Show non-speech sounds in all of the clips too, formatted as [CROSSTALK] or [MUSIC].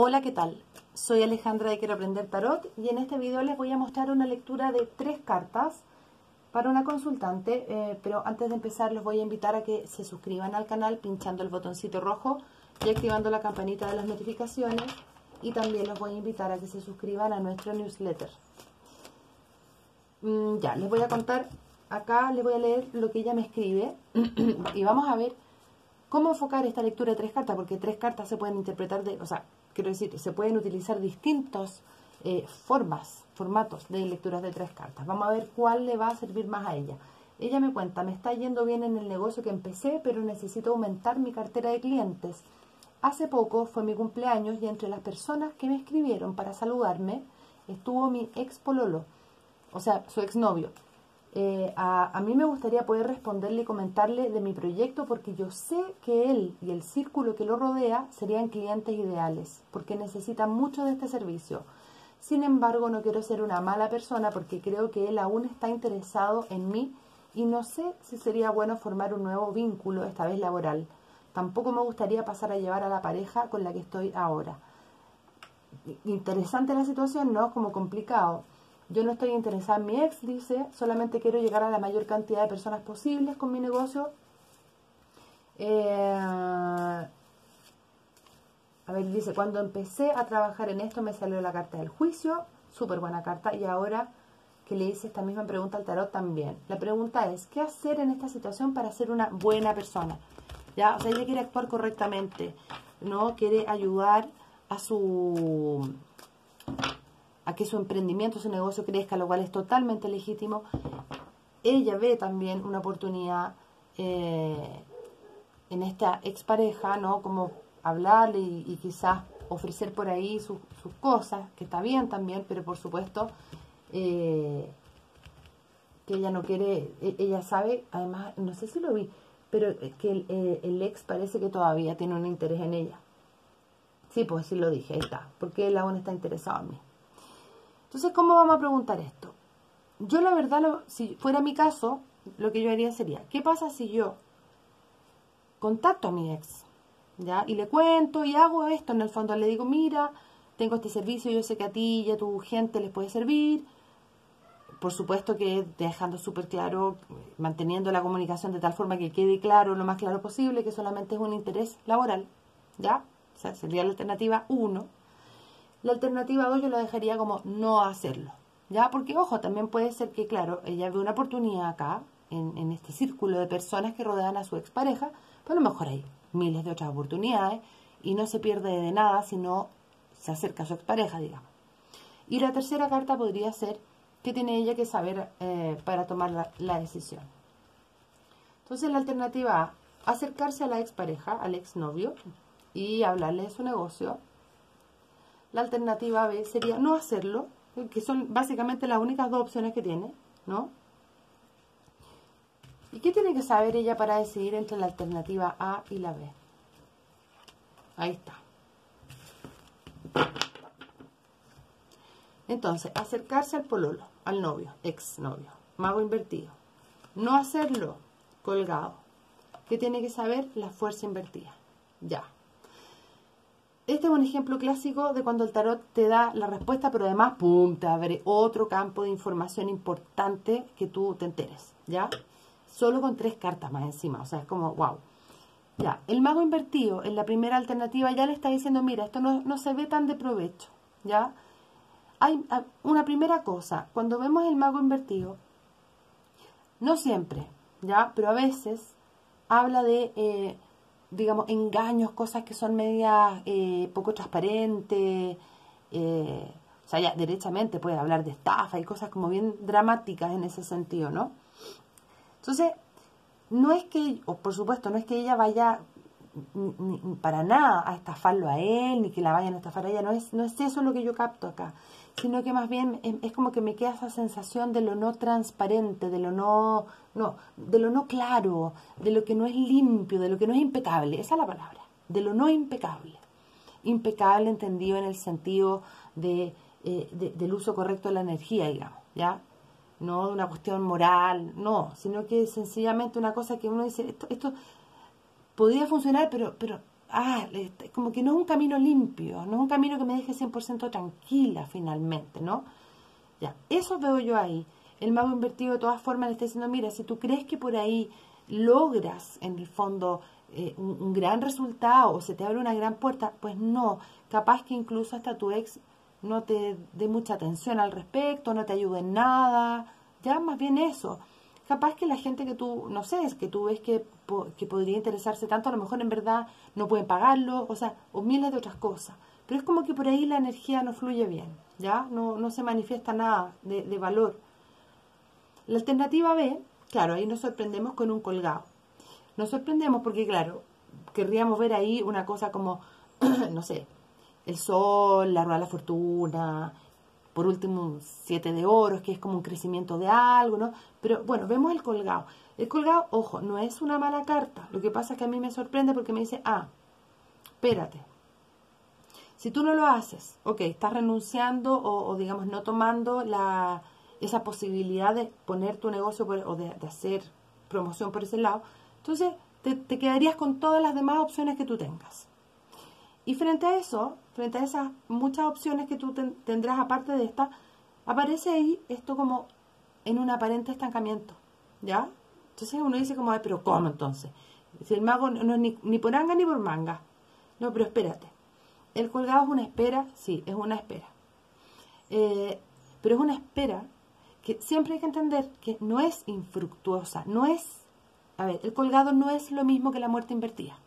Hola, ¿qué tal? Soy Alejandra de Quiero Aprender Tarot y en este video les voy a mostrar una lectura de tres cartas para una consultante, eh, pero antes de empezar los voy a invitar a que se suscriban al canal pinchando el botoncito rojo y activando la campanita de las notificaciones y también los voy a invitar a que se suscriban a nuestro newsletter. Mm, ya, les voy a contar, acá les voy a leer lo que ella me escribe [CLEARS THROAT] y vamos a ver cómo enfocar esta lectura de tres cartas, porque tres cartas se pueden interpretar de, o sea, quiero decir, se pueden utilizar distintos eh, formas, formatos de lecturas de tres cartas. Vamos a ver cuál le va a servir más a ella. Ella me cuenta, me está yendo bien en el negocio que empecé, pero necesito aumentar mi cartera de clientes. Hace poco fue mi cumpleaños y entre las personas que me escribieron para saludarme estuvo mi ex pololo, o sea, su exnovio. Eh, a, mí me gustaría poder responderle y comentarle de mi proyecto porque yo sé que él y el círculo que lo rodea serían clientes ideales porque necesitan mucho de este servicio. Sin embargo, no quiero ser una mala persona porque creo que él aún está interesado en mí y no sé si sería bueno formar un nuevo vínculo, esta vez laboral. Tampoco me gustaría pasar a llevar a la pareja con la que estoy ahora. Interesante la situación, ¿no? Como complicado. Yo no estoy interesada en mi ex, dice, solamente quiero llegar a la mayor cantidad de personas posibles con mi negocio. Eh, a ver, dice, cuando empecé a trabajar en esto me salió la carta del juicio, súper buena carta, y ahora que le hice esta misma pregunta al tarot también. La pregunta es, ¿qué hacer en esta situación para ser una buena persona? ¿Ya? O sea, ella quiere actuar correctamente, ¿no? Quiere ayudar a su a que su emprendimiento, su negocio crezca, lo cual es totalmente legítimo. Ella ve también una oportunidad eh, en esta expareja, ¿no? Como hablarle y, quizás ofrecer por ahí sus cosas, que está bien también, pero por supuesto eh, que ella no quiere, e, ella sabe, además, no sé si lo vi, pero que el, eh, el ex parece que todavía tiene un interés en ella. Sí, pues sí lo dije, ahí está, porque él aún está interesado en mí. Entonces, ¿cómo vamos a preguntar esto? Yo la verdad, si fuera mi caso, lo que yo haría sería, ¿qué pasa si yo contacto a mi ex? ¿Ya? Y le cuento y hago esto, en el fondo le digo, mira, tengo este servicio, yo sé que a ti y a tu gente les puede servir. Por supuesto que dejando súper claro, manteniendo la comunicación de tal forma que quede claro, lo más claro posible, que solamente es un interés laboral. ¿Ya? O sea, sería la alternativa 1. La alternativa 2 yo la dejaría como no hacerlo. ¿Ya? Porque, ojo, también puede ser que, claro, ella ve una oportunidad acá, en, en este círculo de personas que rodean a su expareja, pero a lo mejor hay miles de otras oportunidades y no se pierde de nada si no se acerca a su expareja, digamos. Y la tercera carta podría ser que tiene ella que saber eh, para tomar la, la, decisión. Entonces la alternativa A, acercarse a la expareja, al exnovio, y hablarle de su negocio, la alternativa B sería no hacerlo, que son básicamente las únicas dos opciones que tiene, ¿no? ¿Y qué tiene que saber ella para decidir entre la alternativa A y la B? Ahí está. Entonces, acercarse al pololo, al novio, ex novio, mago invertido. No hacerlo colgado. ¿Qué tiene que saber? La fuerza invertida. Ya. Este es un ejemplo clásico de cuando el tarot te da la respuesta, pero además, pum, te abre otro campo de información importante que tú te enteres, ¿ya? Solo con tres cartas más encima, o sea, es como, wow. Ya, el mago invertido en la primera alternativa ya le está diciendo, mira, esto no, no se ve tan de provecho, ¿ya? Hay una primera cosa, cuando vemos el mago invertido, no siempre, ¿ya? Pero a veces habla de... Eh, digamos, engaños, cosas que son medias eh, poco transparentes. Eh, o sea, ya derechamente puede hablar de estafa y cosas como bien dramáticas en ese sentido, ¿no? Entonces, no es que, o por supuesto, no es que ella vaya para nada a estafarlo a él, ni que la vayan a estafar a ella, no es, no es eso lo que yo capto acá, sino que más bien es, como que me queda esa sensación de lo no transparente, de lo no, no, de lo no claro, de lo que no es limpio, de lo que no es impecable, esa es la palabra, de lo no impecable. Impecable entendido en el sentido de, eh, del uso correcto de la energía, digamos, ¿ya? No de una cuestión moral, no, sino que sencillamente una cosa que uno dice, esto, esto podría funcionar, pero, pero ah, como que no es un camino limpio, no es un camino que me deje 100% tranquila finalmente, ¿no? Ya, eso veo yo ahí. El mago invertido de todas formas le está diciendo, mira, si tú crees que por ahí logras en el fondo eh, un, gran resultado o se te abre una gran puerta, pues no, capaz que incluso hasta tu ex no te dé mucha atención al respecto, no te ayude en nada, ya más bien eso. Capaz que la gente que tú, no sé, es que tú ves que, que podría interesarse tanto, a lo mejor en verdad no pueden pagarlo, o sea, o miles de otras cosas. Pero es como que por ahí la energía no fluye bien, ¿ya? No, no se manifiesta nada de, de valor. La alternativa B, claro, ahí nos sorprendemos con un colgado. Nos sorprendemos porque, claro, querríamos ver ahí una cosa como, [CLEARS THROAT] no sé, el sol, la rueda de la fortuna, por último un siete de oros, que es como un crecimiento de algo, ¿no? Pero bueno, vemos el colgado. El colgado, ojo, no es una mala carta. Lo que pasa es que a mí me sorprende porque me dice, ah, espérate. Si tú no lo haces, ok, estás renunciando o, digamos no tomando la, esa posibilidad de poner tu negocio o de, hacer promoción por ese lado, entonces te quedarías con todas las demás opciones que tú tengas. Y frente a eso, frente a esas muchas opciones que tú tendrás aparte de esta, aparece ahí esto como en un aparente estancamiento, ¿ya? Entonces uno dice como, pero ¿cómo entonces? Si el mago no, es ni, por anga ni por manga. No, pero espérate. El colgado es una espera, sí, es una espera. Eh, pero es una espera que siempre hay que entender que no es infructuosa, no es, a ver, el colgado no es lo mismo que la muerte invertida.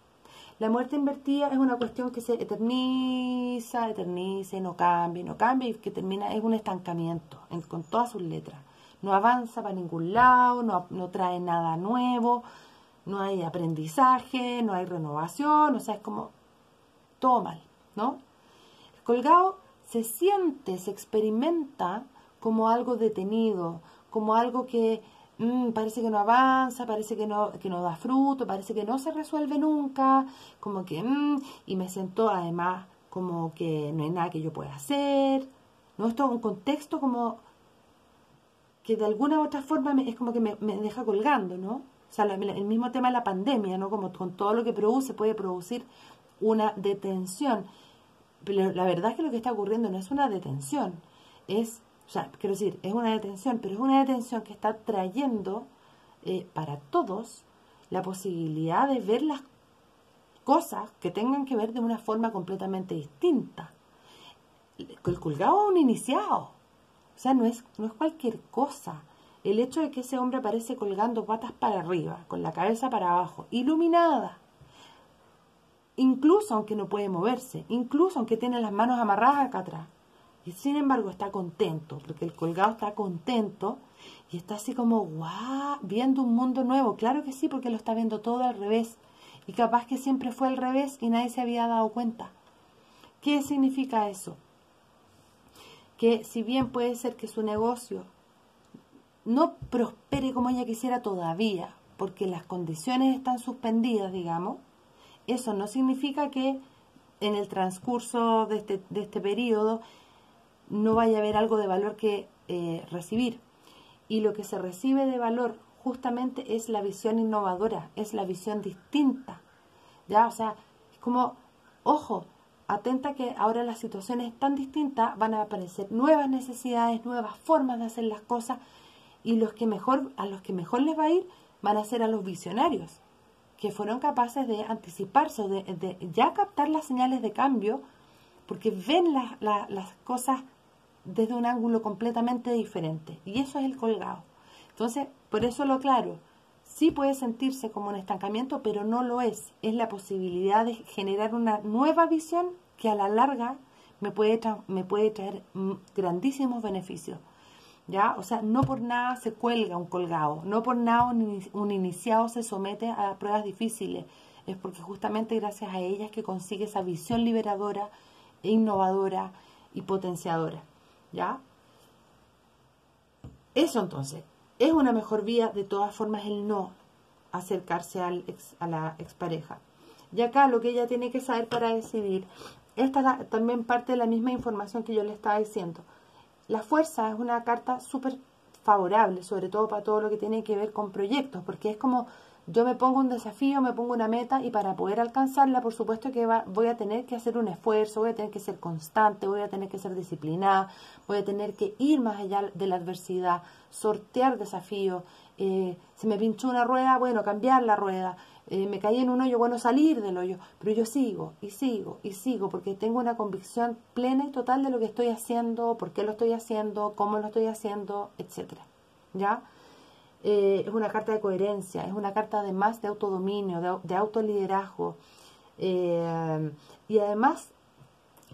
La muerte invertida es una cuestión que se eterniza, eterniza, no cambia, no cambia y que termina, es un estancamiento con todas sus letras. No avanza para ningún lado, no, no trae nada nuevo, no hay aprendizaje, no hay renovación, o sea, es como todo mal, ¿no? El colgado se siente, se experimenta como algo detenido, como algo que Mm, parece que no avanza, parece que no, que no da fruto, parece que no se resuelve nunca, como que, mm, y me siento además como que no hay nada que yo pueda hacer, ¿no? Esto es un contexto como que de alguna u otra forma es como que me, deja colgando, ¿no? O sea, el mismo tema de la pandemia, ¿no? Como con todo lo que produce, puede producir una detención. Pero la verdad es que lo que está ocurriendo no es una detención, es o sea, quiero decir, es una detención, pero es una detención que está trayendo eh, para todos la posibilidad de ver las cosas que tengan que ver de una forma completamente distinta. El colgado es un iniciado. O sea, no es, no es cualquier cosa. El hecho de que ese hombre aparece colgando patas para arriba, con la cabeza para abajo, iluminada, incluso aunque no puede moverse, incluso aunque tiene las manos amarradas acá atrás, y sin embargo está contento, porque el colgado está contento y está así como, guau, viendo un mundo nuevo. Claro que sí, porque lo está viendo todo al revés. Y capaz que siempre fue al revés y nadie se había dado cuenta. ¿Qué significa eso? Que si bien puede ser que su negocio no prospere como ella quisiera todavía, porque las condiciones están suspendidas, digamos, eso no significa que en el transcurso de este, de este periodo no vaya a haber algo de valor que eh, recibir. Y lo que se recibe de valor justamente es la visión innovadora, es la visión distinta. ¿Ya? O sea, es como, ojo, atenta que ahora las situaciones tan distintas van a aparecer nuevas necesidades, nuevas formas de hacer las cosas y los que mejor, a los que mejor les va a ir van a ser a los visionarios, que fueron capaces de anticiparse o de, ya captar las señales de cambio porque ven las cosas desde un ángulo completamente diferente. Y eso es el colgado. Entonces, por eso lo aclaro. Sí puede sentirse como un estancamiento, pero no lo es. Es la posibilidad de generar una nueva visión que a la larga me puede, me puede traer grandísimos beneficios. ¿Ya? O sea, no por nada se cuelga un colgado, no por nada un, un iniciado se somete a pruebas difíciles. Es porque justamente gracias a ellas que consigue esa visión liberadora e innovadora y potenciadora. ¿Ya? Eso entonces, es una mejor vía de todas formas el no acercarse al a la expareja. Y acá lo que ella tiene que saber para decidir, esta es también parte de la misma información que yo le estaba diciendo. La fuerza es una carta súper favorable, sobre todo para todo lo que tiene que ver con proyectos, porque es como yo me pongo un desafío, me pongo una meta y para poder alcanzarla, por supuesto que voy a tener que hacer un esfuerzo, voy a tener que ser constante, voy a tener que ser disciplinada, voy a tener que ir más allá de la adversidad, sortear desafíos. Eh, se me pinchó una rueda, bueno, cambiar la rueda. Eh, me caí en un hoyo, bueno, salir del hoyo. Pero yo sigo y sigo y sigo porque tengo una convicción plena y total de lo que estoy haciendo, por qué lo estoy haciendo, cómo lo estoy haciendo, etcétera. ¿Ya? Eh, es una carta de coherencia, es una carta además de autodominio, de, autoliderazgo. Eh, y además,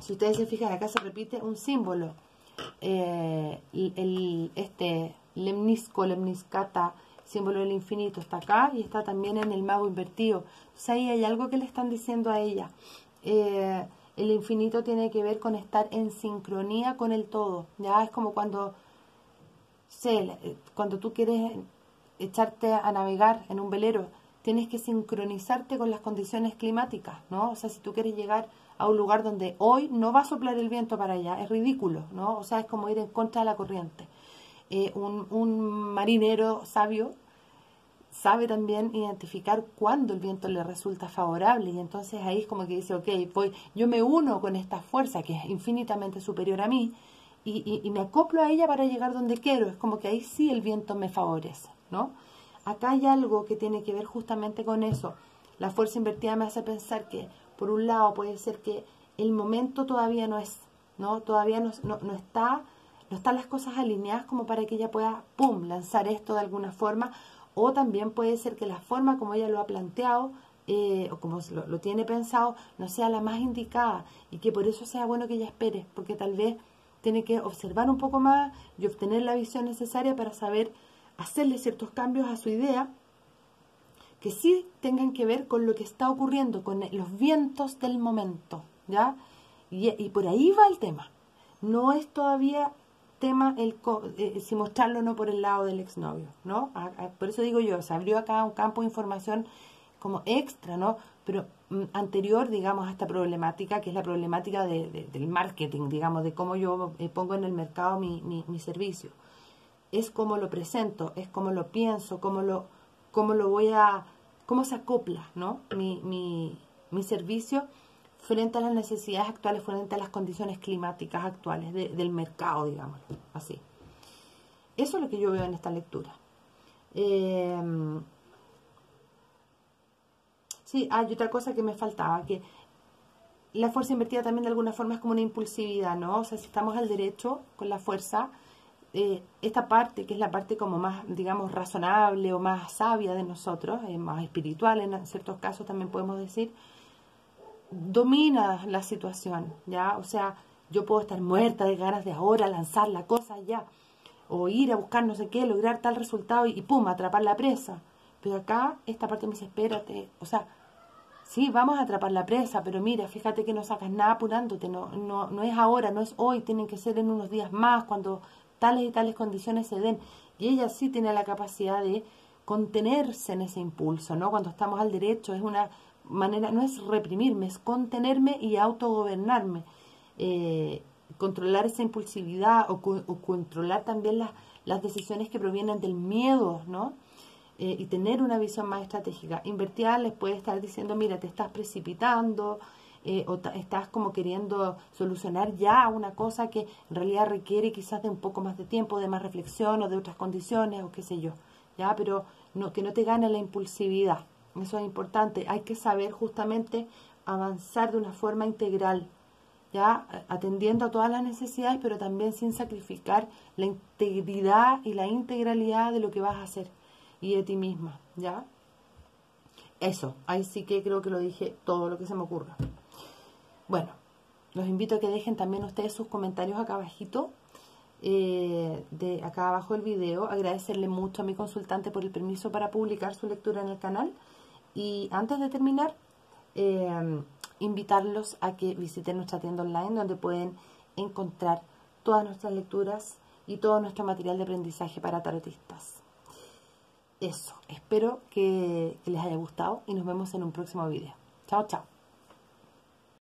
si ustedes se fijan, acá se repite un símbolo. Eh, el, este lemnisco, lemniscata, símbolo del infinito, está acá y está también en el mago invertido. Entonces ahí hay algo que le están diciendo a ella. el infinito tiene que ver con estar en sincronía con el todo. Ya es como cuando, cuando tú quieres echarte a navegar en un velero, tienes que sincronizarte con las condiciones climáticas, ¿no? O sea, si tú quieres llegar a un lugar donde hoy no va a soplar el viento para allá, es ridículo, ¿no? O sea, es como ir en contra de la corriente. Eh, un, marinero sabio sabe también identificar cuándo el viento le resulta favorable y entonces ahí es como que dice, ok, voy, yo me uno con esta fuerza que es infinitamente superior a mí y, y me acoplo a ella para llegar donde quiero, es como que ahí sí el viento me favorece. ¿No? Acá hay algo que tiene que ver justamente con eso. La fuerza invertida me hace pensar que, por un lado, puede ser que el momento todavía no es, ¿no? Todavía no, no, está, no están las cosas alineadas como para que ella pueda, ¡pum!, lanzar esto de alguna forma. O también puede ser que la forma como ella lo ha planteado eh, o como lo, tiene pensado no sea la más indicada y que por eso sea bueno que ella espere, porque tal vez tiene que observar un poco más y obtener la visión necesaria para saber hacerle ciertos cambios a su idea que sí tengan que ver con lo que está ocurriendo, con los vientos del momento, ¿ya? Y, por ahí va el tema. No es todavía tema el eh, si mostrarlo o no por el lado del exnovio, ¿no? por eso digo yo, se abrió acá un campo de información como extra, ¿no? Pero mm, anterior, digamos, a esta problemática, que es la problemática del marketing, digamos, de cómo yo eh, pongo en el mercado mi, mi, mi servicio es como lo presento, es como lo pienso, cómo lo, cómo lo voy a, cómo se acopla, ¿no? Mi, mi, mi servicio frente a las necesidades actuales, frente a las condiciones climáticas actuales del mercado, digamos, así. Eso es lo que yo veo en esta lectura. Em, sí, hay otra cosa que me faltaba, que la fuerza invertida también de alguna forma es como una impulsividad, ¿no? O sea, si estamos al derecho con la fuerza, eh, esta parte, que es la parte como más, digamos, razonable o más sabia de nosotros, eh, más espiritual en ciertos casos también podemos decir, domina la situación, ¿ya? O sea, yo puedo estar muerta de ganas de ahora lanzar la cosa ya, o ir a buscar no sé qué, lograr tal resultado y, pum, atrapar la presa. Pero acá esta parte me dice, espérate, o sea, sí, vamos a atrapar la presa, pero mira, fíjate que no sacas nada apurándote, no, no, no es ahora, no es hoy, tienen que ser en unos días más, cuando tales y tales condiciones se den. Y ella sí tiene la capacidad de contenerse en ese impulso, ¿no? Cuando estamos al derecho es una manera, no es reprimirme, es contenerme y autogobernarme. Eh, controlar esa impulsividad o, controlar también las, las decisiones que provienen del miedo, ¿no? Eh, y tener una visión más estratégica. Invertida les puede estar diciendo, mira, te estás precipitando, eh, o estás como queriendo solucionar ya una cosa que en realidad requiere quizás de un poco más de tiempo, de más reflexión o de otras condiciones o qué sé yo, ya, pero que no te gane la impulsividad, eso es importante, hay que saber justamente avanzar de una forma integral, ya, atendiendo a todas las necesidades, pero también sin sacrificar la integridad y la integralidad de lo que vas a hacer y de ti misma, ya. Eso, ahí sí que creo que lo dije todo lo que se me ocurra. Bueno, los invito a que dejen también ustedes sus comentarios acá abajito, eh, de acá abajo del video. Agradecerle mucho a mi consultante por el permiso para publicar su lectura en el canal. Y antes de terminar, eh, invitarlos a que visiten nuestra tienda online donde pueden encontrar todas nuestras lecturas y todo nuestro material de aprendizaje para tarotistas. Eso, espero que les haya gustado y nos vemos en un próximo video. Chao, chao.